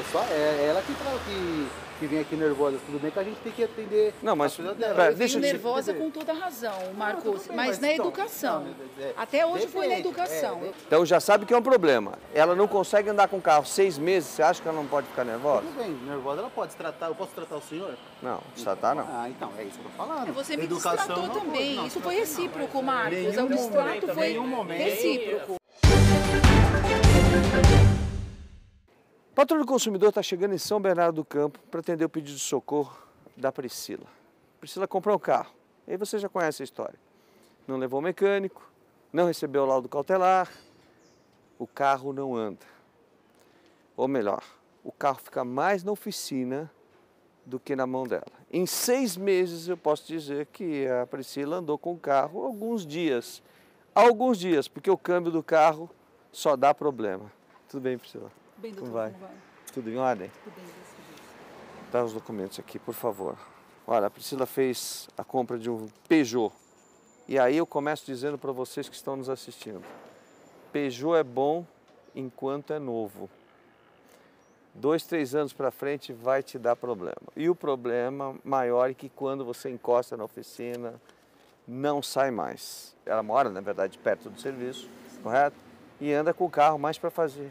É só é ela que, fala que, que vem aqui nervosa. Tudo bem que a gente tem que atender. Não, mas- pera, dela. Eu deixa eu nervosa com toda razão, Marcos, tudo bem, mas, mas na então, educação. não, é- Até hoje foi na educação. é, Eu- Então já sabe que é um problema. Ela não consegue andar com o carro seis meses, você acha que ela não pode ficar nervosa? Tudo bem, nervosa ela pode se tratar. Eu posso tratar o senhor? Não, tá não. Ah, então, é isso que eu tô falando. É, Você me Educação destratou não também. não, Isso foi recíproco, Marcos. O distrato momento, foi recíproco. Patrulha do Consumidor está chegando em São Bernardo do Campo para atender o pedido de socorro da Priscila. Priscila comprou um carro. Aí você já conhece a história. Não levou o mecânico, não recebeu o laudo cautelar, o carro não anda. Ou melhor, o carro fica mais na oficina do que na mão dela. Em seis meses eu posso dizer que a Priscila andou com o carro alguns dias. Alguns dias, porque o câmbio do carro só dá problema. Tudo bem, Priscila? Bem, doutor, Como vai? como vai? Tudo em ordem? Tudo bem. Dá os documentos aqui, por favor. Olha, a Priscila fez a compra de um Peugeot. E aí eu começo dizendo para vocês que estão nos assistindo. Peugeot é bom enquanto é novo. Dois, três anos para frente vai te dar problema. E o problema maior é que quando você encosta na oficina, não sai mais. Ela mora, na verdade, perto do serviço, correto? E anda com o carro mais para fazer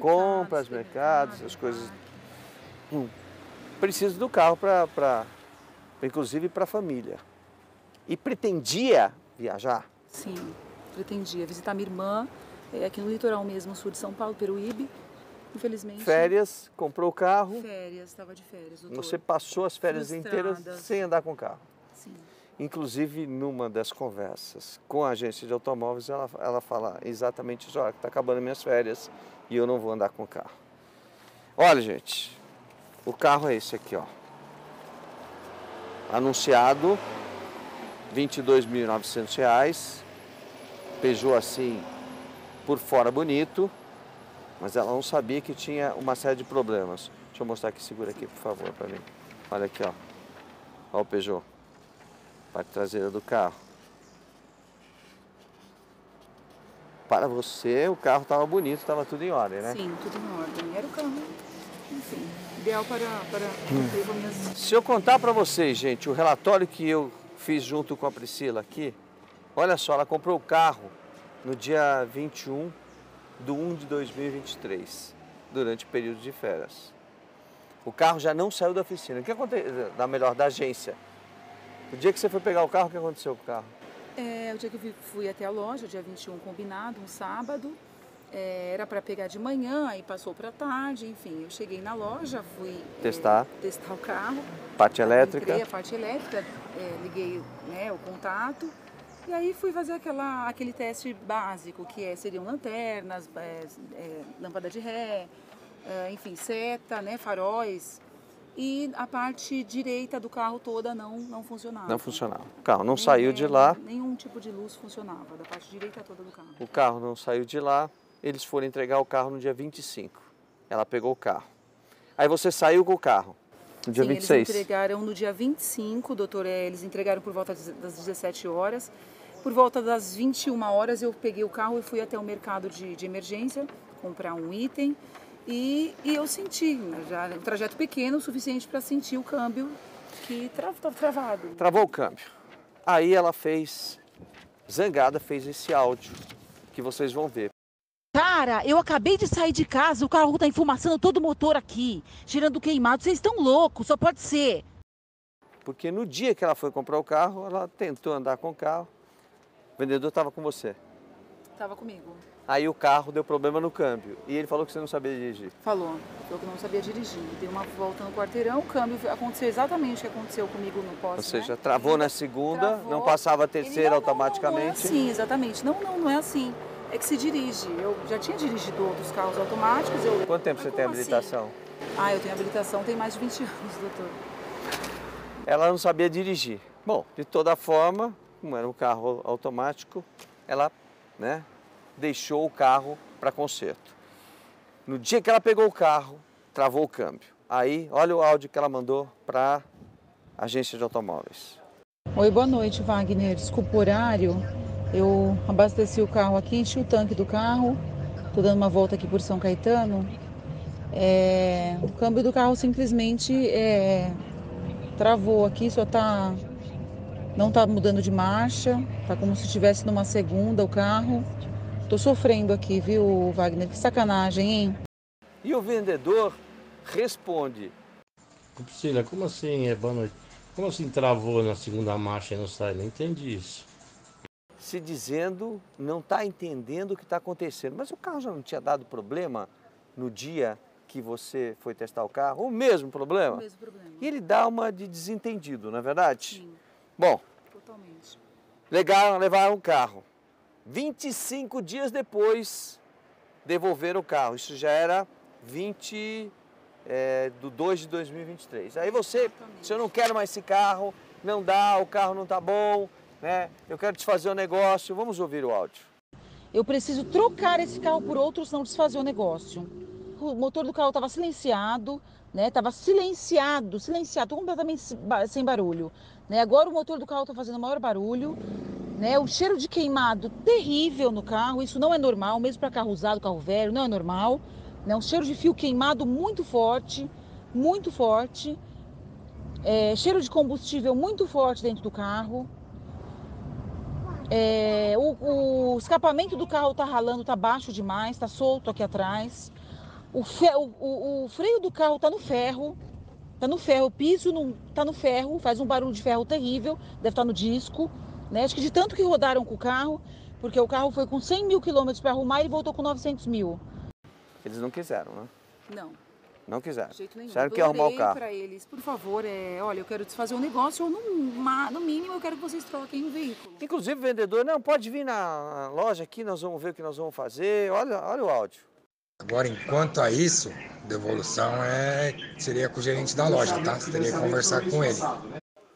compras, mercados, as coisas precisa do carro para, inclusive para a família. E pretendia viajar. Sim, pretendia visitar minha irmã é, aqui no litoral mesmo, sul de São Paulo, Peruíbe. Infelizmente. Férias, comprou o carro, Férias, estava de férias, doutor. você passou as férias Frustrada. inteiras sem andar com o carro. Sim. Inclusive, numa das conversas com a agência de automóveis, ela, ela fala exatamente isso, olha, está acabando minhas férias e eu não vou andar com o carro. Olha, gente, o carro é esse aqui, ó. Anunciado, R$ 22.900, Peugeot assim, por fora bonito, mas ela não sabia que tinha uma série de problemas. Deixa eu mostrar aqui, segura aqui, por favor, para mim. Olha aqui, ó. Olha o Peugeot parte traseira do carro. Para você, o carro estava bonito, estava tudo em ordem, né? Sim, tudo em ordem. Era o carro, enfim, ideal para, para com minhas... Se eu contar para vocês, gente, o relatório que eu fiz junto com a Priscila aqui, olha só, ela comprou o carro no dia 21 de 1 de 2023, durante o período de férias. O carro já não saiu da oficina. O que aconteceu? Da melhor, da agência. O dia que você foi pegar o carro, o que aconteceu com o carro? É, o dia que eu fui- até a loja, dia 21 combinado, um sábado, é, era para pegar de manhã, aí passou para tarde, enfim, eu cheguei na loja, fui é, Testar. testar o carro, Parte elétrica. entrei a parte elétrica, é, liguei né, o contato e aí fui fazer aquela, aquele teste básico, que é, seriam lanternas, é, é, lâmpada de ré, é, enfim, seta, né, faróis. E a parte direita do carro toda não, não funcionava. Não funcionava. O carro não Nem- saiu de lá, Nenhum tipo de luz funcionava, da parte direita toda do carro. o carro não saiu de lá, eles foram entregar o carro no dia 25. Ela pegou o carro. Aí você saiu com o carro, no dia Sim, 26. eles entregaram no dia 25, doutor, é, eles entregaram por volta das 17 horas. Por volta das 21 horas eu peguei o carro e fui até o mercado de, de emergência comprar um item. E, e eu senti, né, já um trajeto pequeno, o suficiente para sentir o câmbio que estava travado. Travou o câmbio. Aí ela fez, zangada, fez esse áudio que vocês vão ver. Cara, eu acabei de sair de casa, o carro tá enfumaçando todo o motor aqui, cheirando queimado. Vocês estão loucos, só pode ser. Porque no dia que ela foi comprar o carro, ela tentou andar com o carro, o vendedor estava com você. Estava comigo. Aí o carro deu problema no câmbio e ele falou que você não sabia dirigir. Falou, falou que não sabia dirigir. Dei uma volta no quarteirão, o câmbio aconteceu exatamente o que aconteceu comigo no poste. Ou seja, né? travou na segunda, Travou. não passava a terceira não, automaticamente. Não, não é assim, exatamente. Não, não, não é assim. É que se dirige. Eu já tinha dirigido outros carros automáticos. Eu... Quanto tempo Mas você tem como habilitação? assim? Ah, eu tenho habilitação tem mais de 20 anos, doutor. Ela não sabia dirigir. Bom, de toda forma, como era um carro automático, ela né, deixou o carro para conserto. No dia que ela pegou o carro, travou o câmbio. Aí, olha o áudio que ela mandou para a agência de automóveis. Oi, boa noite, Wagner. Desculpa o horário. Eu abasteci o carro aqui, enchi o tanque do carro. Tô dando uma volta aqui por São Caetano. É, o câmbio do carro simplesmente é, travou aqui, só tá. Não tá mudando de marcha, tá como se estivesse numa segunda o carro. Tô sofrendo aqui, viu, Wagner? Que sacanagem, hein? E o vendedor responde: Priscila, como assim, é boa noite? Como assim travou na segunda marcha e não sai? Não entendi isso. Se dizendo não está entendendo o que está acontecendo. Mas o carro já não tinha dado problema no dia que você foi testar o carro? O mesmo problema? O mesmo problema. E ele dá uma de desentendido, não é verdade? Sim, Bom, totalmente. legaram, levaram o carro. 25 dias depois, devolveram o carro. Isso já era 20 é, do 2 de 2023. Aí você, se eu não quero mais esse carro, não dá, o carro não tá bom, né? Eu quero desfazer o negócio. Vamos ouvir o áudio. Eu preciso trocar esse carro por outro, senão desfazer o negócio. O motor do carro estava silenciado, né? Tava silenciado, silenciado, completamente sem barulho. Né? Agora o motor do carro está fazendo maior barulho. Né? O cheiro de queimado terrível no carro, isso não é normal, mesmo para carro usado, carro velho, não é normal. Né? Um cheiro de fio queimado muito forte, muito forte. É, cheiro de combustível muito forte dentro do carro. É, o, o escapamento do carro tá ralando, tá baixo demais, tá solto aqui atrás. O, fe- o- o- freio do carro tá no ferro, tá no ferro, o piso não, tá no ferro, faz um barulho de ferro terrível, deve estar no disco. Né? Acho que de tanto que rodaram com o carro, porque o carro foi com 100 mil quilômetros para arrumar e voltou com 900 mil. Eles não quiseram, né? Não, Não quiseram. de jeito nenhum. Disseram que ia arrumar o carro. para eles, por favor, é, olha, eu quero desfazer o negócio ou no, no mínimo eu quero que vocês troquem o veículo. Inclusive o vendedor, não, pode vir na loja aqui, nós vamos ver o que nós vamos fazer. Olha, olha o áudio. Agora, enquanto a isso, devolução é seria com o gerente da loja, tá? Você teria que conversar com ele.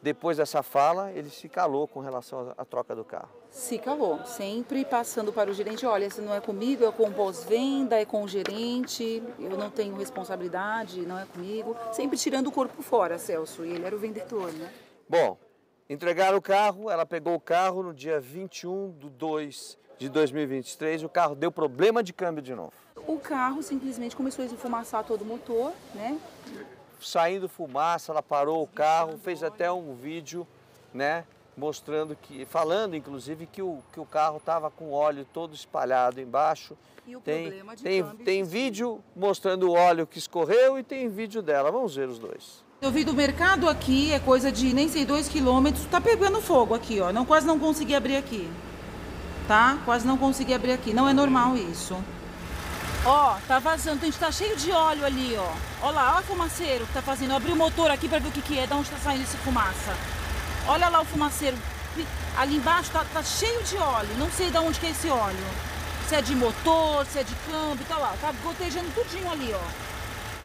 Depois dessa fala, ele se calou com relação à troca do carro. Se calou, sempre passando para o gerente, olha, se não é comigo, é com o pós-venda, é com o gerente, eu não tenho responsabilidade, não é comigo. Sempre tirando o corpo fora, Celso, e ele era o vendedor, né? Bom, entregaram o carro, ela pegou o carro no dia 21 de 2 de 2023, o carro deu problema de câmbio de novo. O carro simplesmente começou a esfumaçar todo o motor, né? Saindo fumaça, ela parou o carro, fez até um vídeo, né, mostrando que, falando inclusive que o, que o carro estava com óleo todo espalhado embaixo. E o Tem, problema de tem, tem vídeo mostrando o óleo que escorreu e tem vídeo dela. Vamos ver os dois. Eu vi do mercado aqui, é coisa de nem sei dois quilômetros, tá pegando fogo aqui, ó. Não, quase não consegui abrir aqui. Tá? Quase não consegui abrir aqui. Não é normal isso. Ó, tá vazando, a gente tá cheio de óleo ali, ó. Ó lá, ó o fumaceiro que tá fazendo. Abri o motor aqui pra ver o que que é, de onde tá saindo essa fumaça. Olha lá o fumaceiro. Ali embaixo tá, tá cheio de óleo. Não sei de onde que é esse óleo. Se é de motor, se é de câmbio, tá lá. Tá gotejando tudinho ali, ó.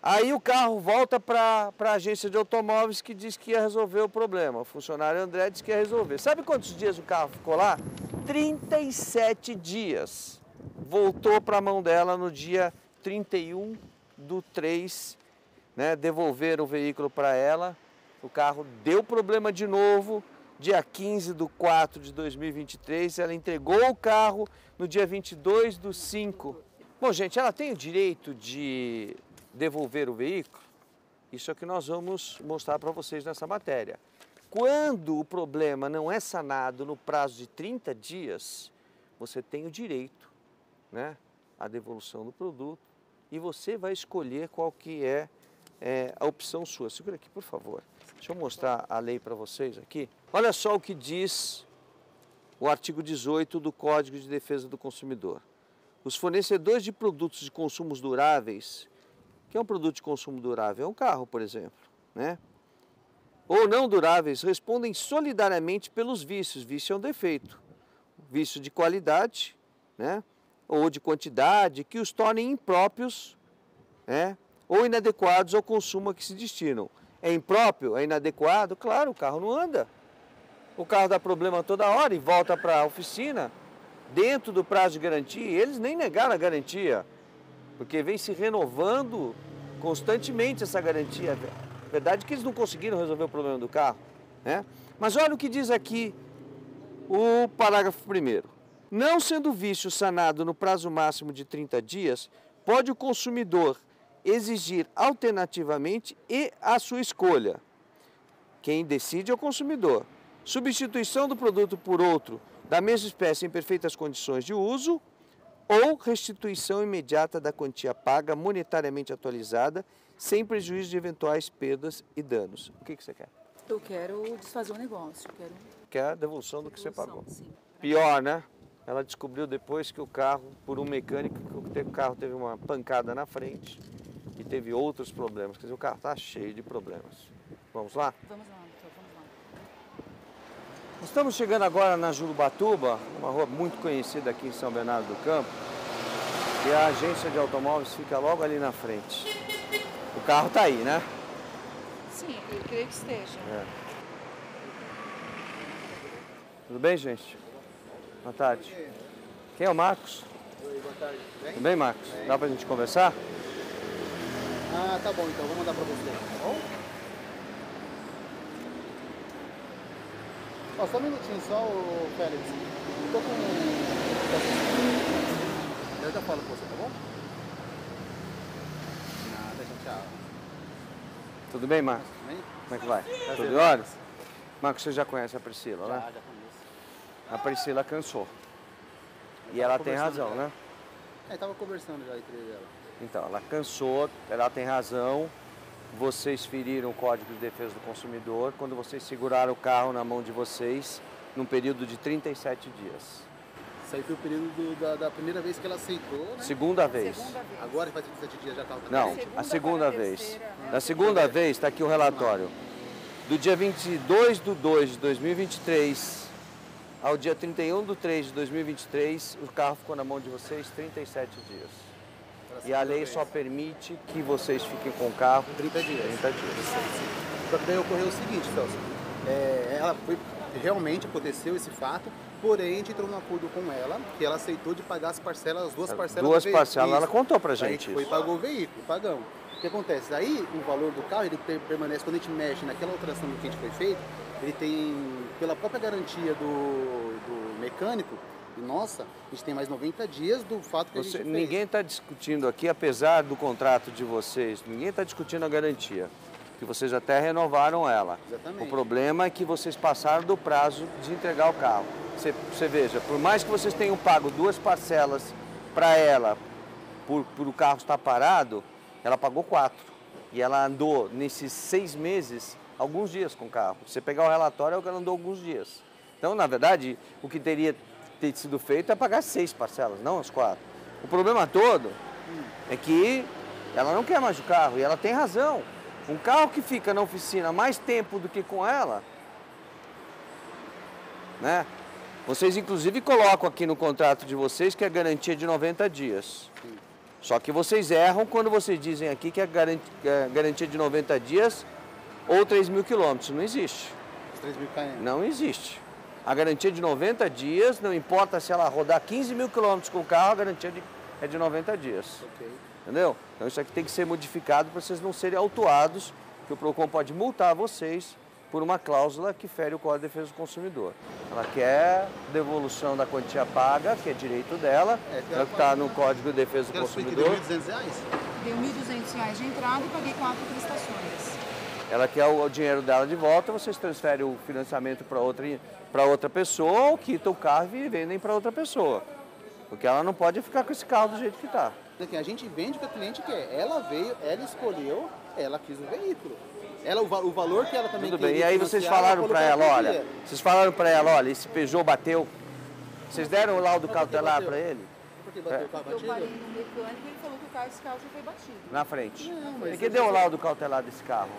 Aí o carro volta para a agência de automóveis que diz que ia resolver o problema. O funcionário André disse que ia resolver. Sabe quantos dias o carro ficou lá? 37 dias. Voltou para a mão dela no dia 31 do 3, né? Devolveram o veículo para ela. O carro deu problema de novo. Dia 15 do 4 de 2023, ela entregou o carro no dia 22 do 5. Bom, gente, ela tem o direito de devolver o veículo? Isso é o que nós vamos mostrar para vocês nessa matéria. Quando o problema não é sanado no prazo de 30 dias, você tem o direito né, à devolução do produto e você vai escolher qual que é, é, a opção sua. Segura aqui, por favor. Deixa eu mostrar a lei para vocês aqui. Olha só o que diz o artigo 18 do Código de Defesa do Consumidor. Os fornecedores de produtos de consumos duráveis, que é um produto de consumo durável, é um carro, por exemplo, né? Ou não duráveis, respondem solidariamente pelos vícios. Vício é um defeito. Vício de qualidade, né? Ou de quantidade, que os tornem impróprios, né? Ou inadequados ao consumo a que se destinam. É impróprio? É inadequado? Claro, o carro não anda. O carro dá problema toda hora e volta para a oficina dentro do prazo de garantia. Eles nem negaram a garantia, porque vem se renovando constantemente essa garantia. A verdade é que eles não conseguiram resolver o problema do carro. Né? Mas olha o que diz aqui o parágrafo primeiro. Não sendo o vício sanado no prazo máximo de 30 dias, pode o consumidor exigir alternativamente e a sua escolha. Quem decide é o consumidor. Substituição do produto por outro da mesma espécie em perfeitas condições de uso ou restituição imediata da quantia paga monetariamente atualizada sem prejuízo de eventuais perdas e danos. O que, que você quer? Eu quero desfazer o negócio. Quero Quer a devolução do que você pagou. Sim. Pior, né? Ela descobriu depois que o carro, por um mecânico, que o carro teve uma pancada na frente e teve outros problemas. Quer dizer, o carro está cheio de problemas. Vamos lá? Vamos lá, doutor, vamos lá. Estamos chegando agora na Jurubatuba, uma rua muito conhecida aqui em São Bernardo do Campo. E a agência de automóveis fica logo ali na frente. O carro está aí, né? Sim, eu creio que esteja. Tudo bem, gente? Boa tarde. Quem é o Marcos? Oi, boa tarde. Tudo bem? Tudo bem, Marcos? Dá pra gente conversar? Ah, tá bom, então vou mandar pra você, tá bom? Ó, só um minutinho só, ô Félix. Eu tô com. Eu já falo com você, tá bom? Nada, tchau. Tudo bem, Marcos? Tudo bem? Como é que vai? Prazer, Tudo ordem? Marcos, você já conhece a Priscila, Já, né? já conheço. A Priscila cansou. E ela tem razão, né? É, tava conversando já entre ela. Então, ela cansou, ela tem razão. Vocês feriram o Código de Defesa do Consumidor quando vocês seguraram o carro na mão de vocês num período de 37 dias. Isso aí foi o período do- da, da primeira vez que ela aceitou, né? Segunda vez. Segunda vez. Agora faz 37 dias já tá Não, a Segunda vez. terceira? Na segunda vez, está aqui o relatório. Do dia 22 de 2 de 2023 ao dia 31 de 3 de 2023, o carro ficou na mão de vocês 37 dias. E a lei só permite que vocês fiquem com o carro 30 dias. 30 dias. Só que daí ocorreu o seguinte, Celso. É, ela foi, realmente aconteceu esse fato, porém a gente entrou num acordo com ela, que ela aceitou de pagar as parcelas, as duas parcelas Duas parcelas, ela contou pra Aí a gente gente foi e pagou o veículo, pagamos. O que acontece? Aí o valor do carro, ele per- permanece, quando a gente mexe naquela alteração que a gente foi feito, ele tem, pela própria garantia do, do mecânico, e nossa, a gente tem mais 90 dias do fato que a Você- gente fez. ninguém está discutindo aqui, apesar do contrato de vocês, ninguém está discutindo a garantia, que vocês até renovaram ela. Exatamente. O problema é que vocês passaram do prazo de entregar o carro. Você, você veja, por mais que vocês tenham pago duas parcelas para ela, por, por o carro estar parado, ela pagou quatro. E ela andou nesses seis meses alguns dias com o carro. Você pegar o relatório, ela andou alguns dias. Então, na verdade, o que teria ter sido feito é pagar seis parcelas, não as quatro. O problema todo é que ela não quer mais o carro e ela tem razão. Um carro que fica na oficina mais tempo do que com ela, né? Vocês inclusive colocam aqui no contrato de vocês que é garantia de 90 dias. Só que vocês erram quando vocês dizem aqui que é que é garantia de 90 dias ou 3 mil quilômetros. Não existe. Os 3 mil km. Não existe. A garantia de 90 dias, não importa se ela rodar 15 mil quilômetros com o carro, a garantia de- é de 90 dias. Ok. Entendeu? Então isso aqui tem que ser modificado para vocês não serem autuados, que o PROCON pode multar vocês por uma cláusula que fere o Código de Defesa do Consumidor. Ela quer devolução da quantia paga, que é direito dela, É, que é que está no? Código de Defesa do que Consumidor. deu 1.200 reais? Deu R$ 1.200 de entrada e paguei quatro prestações. Ela quer o, o dinheiro dela de volta, vocês transferem o financiamento para outra, para outra pessoa ou quitam o carro e vendem para outra pessoa. Porque ela não pode ficar com esse carro do jeito que está. A gente vende o que a cliente quer. Ela veio, ela escolheu, ela quis o veículo. Ela, o, o valor que ela também Tudo bem. queria E aí vocês falaram para ela, olha, vocês falaram para ela, olha, esse Peugeot bateu. Vocês deram o laudo cautelar para ele? Por que bateu É. o carro Eu parei batido? no mecânico e ele falou que o carro, esse carro já foi batido. Na frente. Não, mas E que se deu o laudo cautelar desse carro?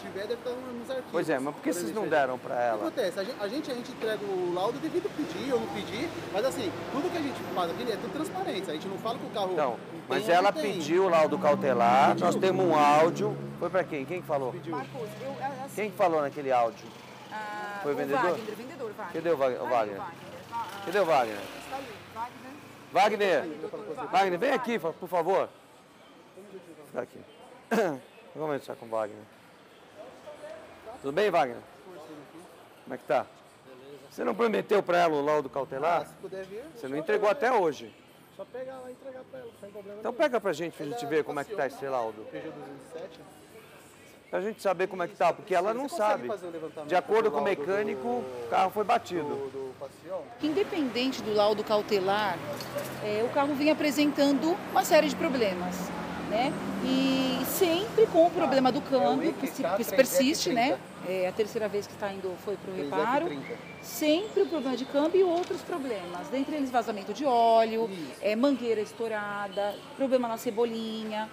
Se tiver, deve estar nos arquivos. Pois é, mas por que vocês não deram para O que ela? acontece? A gente, a gente, a gente entrega o laudo devido pedir ou não pedir, mas assim, tudo que a gente faz aqui é tudo transparente. A gente não fala que o carro. Então, tem mas ela pediu o laudo cautelar, nós temos um áudio. Foi para quem? Quem que falou? Pediu. Marcos, eu, é, assim, Quem que falou naquele áudio? ah, Foi o vendedor? Wagner, vendedor, Wagner. Cadê o Wag- o Tá Wagner? Ah, Cadê o Wagner? Está ali, Wagner. Wagner! Wagner. Wagner, vem aqui, por favor. Fica aqui. Vamos conversar com o Wagner. Tudo bem, Wagner? Como é que tá? Você não prometeu para ela o laudo Ah, cautelar? se puder vir. Você não entregou até hoje. só pegar lá e entregar pra ela, sem problema Então nenhum. pega pra gente, pra gente ver como é que tá esse laudo. Peugeot 207. Pra gente saber como é que tá, porque ela não sabe. De acordo do com o mecânico, do- o carro foi batido. Do, do Passion? Independente do laudo cautelar, é, o carro vem apresentando uma série de problemas, né? E sempre com o problema do câmbio, que, se- que se persiste, né? É a terceira vez que está indo foi para o reparo. 330. Sempre o problema de câmbio e outros problemas. Dentre eles, vazamento de óleo, é, mangueira estourada, problema na cebolinha.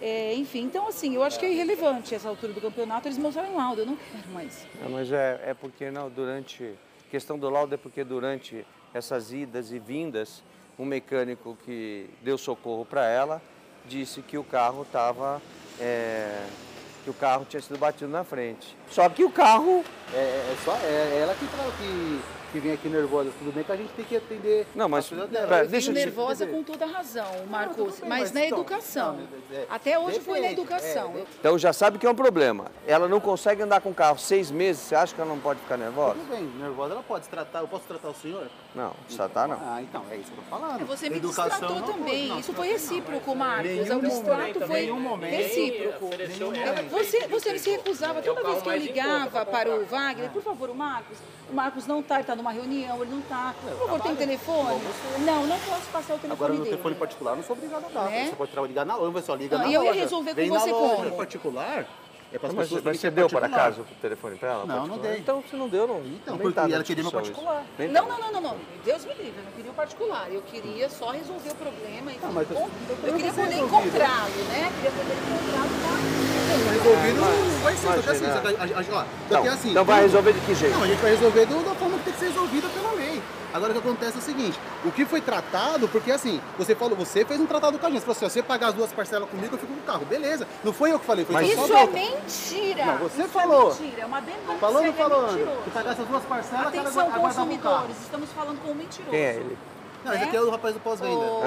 é, enfim, então assim, eu acho que é irrelevante essa altura do campeonato eles mostrarem laudo, eu não quero mais. É, mas é, é porque não, durante. questão do laudo é porque durante essas idas e vindas, um mecânico que deu socorro para ela disse que o carro estava. que o carro tinha sido batido na frente. Só que o carro. É, é só é ela que, que, que vem aqui nervosa. Tudo bem que a gente tem que atender. Não, mas- dela. Eu deixa eu te- nervosa com toda razão, Marcos, tudo bem, mas mas na então, educação. não, é- Até hoje foi na educação. é, Então já sabe que é um problema. Ela não consegue andar com o carro seis meses, você acha que ela não pode ficar nervosa? Tudo bem, nervosa ela pode se tratar. Eu posso tratar o senhor? Não, só tá não. Ah, então, é isso que eu tô falando. Você me Educação distratou não também. pode, Isso não, foi recíproco, Marcos. Nenhum o momento, foi recíproco. Você, você se recusava toda É vez que eu conta ligava pra para o comprar. Wagner, por favor, o Marcos. O Marcos não tá, ele tá numa reunião, ele não tá. Por favor, tem telefone? Não, não posso passar o telefone Agora no dele. telefone particular não sou obrigado a dar. Né? Você pode ligar na loja, você só liga Não, na e eu ia loja. resolver com Vem você na loja. como? Particular, é para as Mas, pessoas mas que você é deu por acaso o telefone pra ela? Não, não dei. Então, se não deu, não. Então, nem porque tá ela queria meu particular. Não, tá. não, não, não, não. Deus me livre, eu não queria o particular. Eu queria só resolver o problema. Ah, mas com- eu- eu, eu queria poder encontrá-lo, né? Queria poder encontrá-lo tá? Resolvido É, vai ser, só que assim, Então, assim, então vai resolver de que jeito? Não, a gente vai resolver do- da forma que tem que ser resolvida pela lei. Agora o que acontece é o seguinte, o que foi tratado, porque assim, você falou, você fez um tratado com a gente, você falou assim, ó, se você pagar as duas parcelas comigo, eu fico com o carro. Beleza, não foi eu que falei, foi Mas- só Isso a é mentira. Não, você Isso falou. É mentira, é uma denúncia. Falou ou não é falou, mentiroso. Se pagar essas duas parcelas, ela Atenção, o carro. consumidores, estamos falando com um mentiroso. Quem é ele? Não, esse aqui é o rapaz do pós-venda. Ô,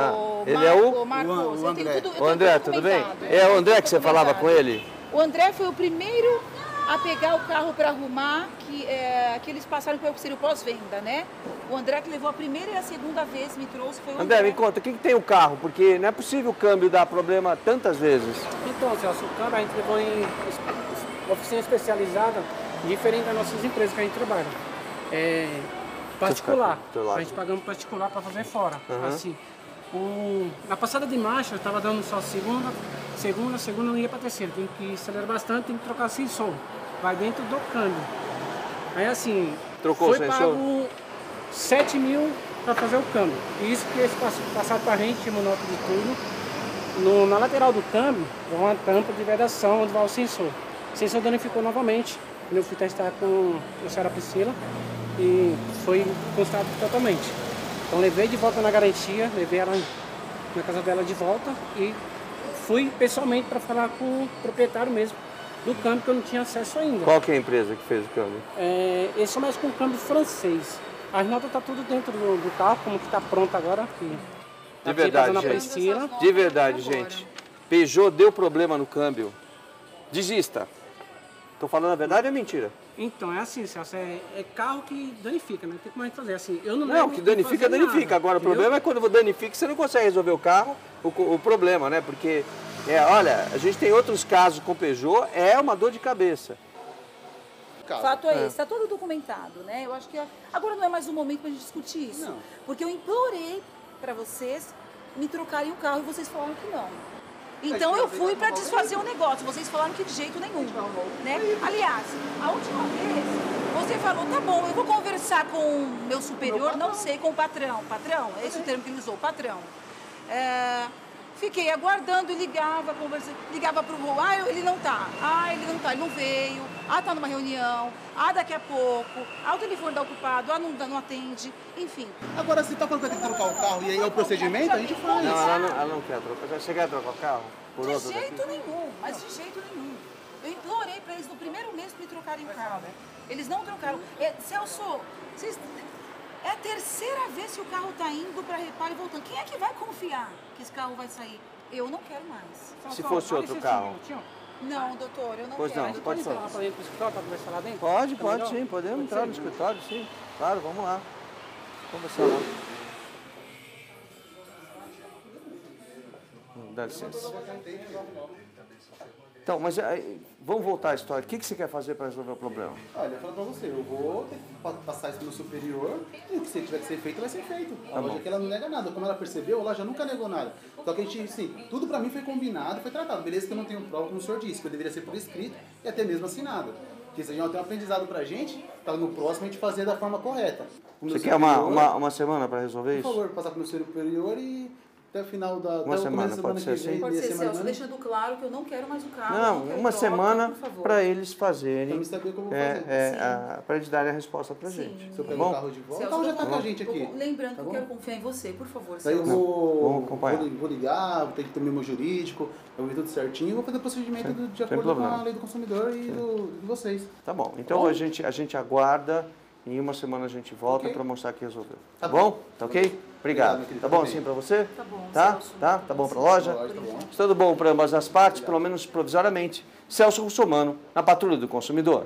Ah, ele é o- Marcos, o- o eu tenho André. tudo- tenho André, tudo tudo bem? É o André que você falava com ele? O André foi o primeiro a pegar o carro para arrumar, que, é, que eles passaram pelo o pós-venda, né? O André que levou a primeira e a segunda vez, me trouxe, foi o André, me conta, o que, que tem o carro? Porque não é possível o câmbio dar problema tantas vezes. Então, Celso, o câmbio a gente levou em oficina especializada, diferente das nossas empresas que a gente trabalha. É particular. A gente pagamos particular para fazer fora. Aham. Assim, o- na passada de marcha, eu estava dando só segunda, segunda, segunda não ia para terceira. Tem que acelerar bastante, tem que trocar sensor. Vai dentro do câmbio. Aí assim, Trocou o foi sensor? pago 7 mil para fazer o câmbio. E isso que eles pass- passaram para a gente, nota de tudo. No- na lateral do câmbio, é uma tampa de vedação onde vai o sensor. O sensor danificou novamente. Eu fui testar com a senhora Priscila e foi constatado totalmente. Então levei de volta na garantia, levei ela na casa dela de volta e fui pessoalmente para falar com o proprietário mesmo do câmbio que eu não tinha acesso ainda. Qual que é a empresa que fez o câmbio? É, esse é mais com câmbio francês. As notas tá tudo dentro do, do carro, como que tá pronto agora. Que De aqui verdade, tá a gente. Priscila. De verdade, gente. Peugeot deu problema no câmbio. Desista. Tô falando a verdade ou é mentira? Então, é assim, Celso, é, é carro que danifica, né? Tem como a gente fazer assim. Eu não, Não, que danifica, danifica. nada, Agora, o entendeu? problema é quando danifica, você não consegue resolver o carro, o, o problema, né? Porque, é, olha, a gente tem outros casos com Peugeot, é uma dor de cabeça. Fato é esse, está todo documentado, né? Eu acho que agora não é mais o momento para a gente discutir isso. Não. Porque eu implorei para vocês me trocarem o carro e vocês falaram que não. Então eu fui para desfazer o negócio, vocês falaram que de jeito nenhum, né? Aliás, a última vez você falou, tá bom, eu vou conversar com o meu superior, não sei, com o patrão. Patrão, é esse o termo que ele usou, patrão. É, fiquei aguardando, ligava, conversando, ligava pro voo, ah, ele não tá, ah, ele não tá, ele não veio, ah, tá numa reunião, ah, daqui a pouco, ah, o telefone tá ocupado, ah, não, não atende, enfim. Agora, se tá falando que vai ter que trocar o carro e aí é o procedimento, a gente faz. Não, ela não, ela não quer trocar. Você quer trocar o carro? Por De outro jeito daqui? nenhum, mas de jeito nenhum. Eu implorei para eles no primeiro mês me trocarem o carro. Eles não trocaram. É, Celso, vocês- é a terceira vez que o carro está indo para reparo e voltando. Quem é que vai confiar que esse carro vai sair? Eu não quero mais. Se fosse outro um carro. minutinho. Não, doutor, eu não pois quero. Não, pode, pode entrar para para o escritório para conversar lá dentro? Pode, tá pode melhor? sim, podemos pode entrar ser? no escritório, sim. Claro, vamos lá. Conversar lá. Hum, dá licença. Então, mas aí, vamos voltar à história. O que, que você quer fazer para resolver o problema? Olha, eu falo pra você, eu vou ter que pa- passar isso pro meu superior e o que você tiver que ser feito vai ser feito. A Tá loja bom. que ela não nega nada. Como ela percebeu, a loja nunca negou nada. Só que a gente, assim, tudo pra mim foi combinado, foi tratado. Beleza que eu não tenho prova, como o senhor disse, que eu deveria ser por escrito e até mesmo assinado. Porque isso já tem um aprendizado pra gente, para no próximo a gente fazer da forma correta. O Você quer uma, superior, uma, uma semana para resolver Por isso? favor, passar pro meu superior e até o final da Uma semana, da pode semana ser que vem, assim? Pode ser, semana, Celso, né? deixando claro que eu não quero mais o carro. Não, quero uma semana por favor. para eles fazerem, mim saber como é, fazer. é, para eles darem a resposta para gente. Se eu Tá pegar o carro de volta, o Celso, carro já tá eu com a gente aqui. Lembrando Tá que eu quero confiar em você, por favor, Daí eu Celso. vou, Vamos acompanhar. vou, vou ligar, vou ter que ter meu jurídico, eu vou ver tudo certinho e vou fazer o procedimento Sem- de acordo com a lei do consumidor e do, de vocês. Tá bom. Então bom? a gente, a gente aguarda e em uma semana a gente volta Ok. para mostrar que resolveu. Tá, Tá bom? bom. Tá ok? Obrigado. Obrigado. Tá bom assim para você? Tá bom, Tá? Celso. Tá? Tá bom para Sim. loja? Tá bom. Tudo bom para ambas as partes, pelo menos provisoriamente. Celso Russomano, na Patrulha do Consumidor.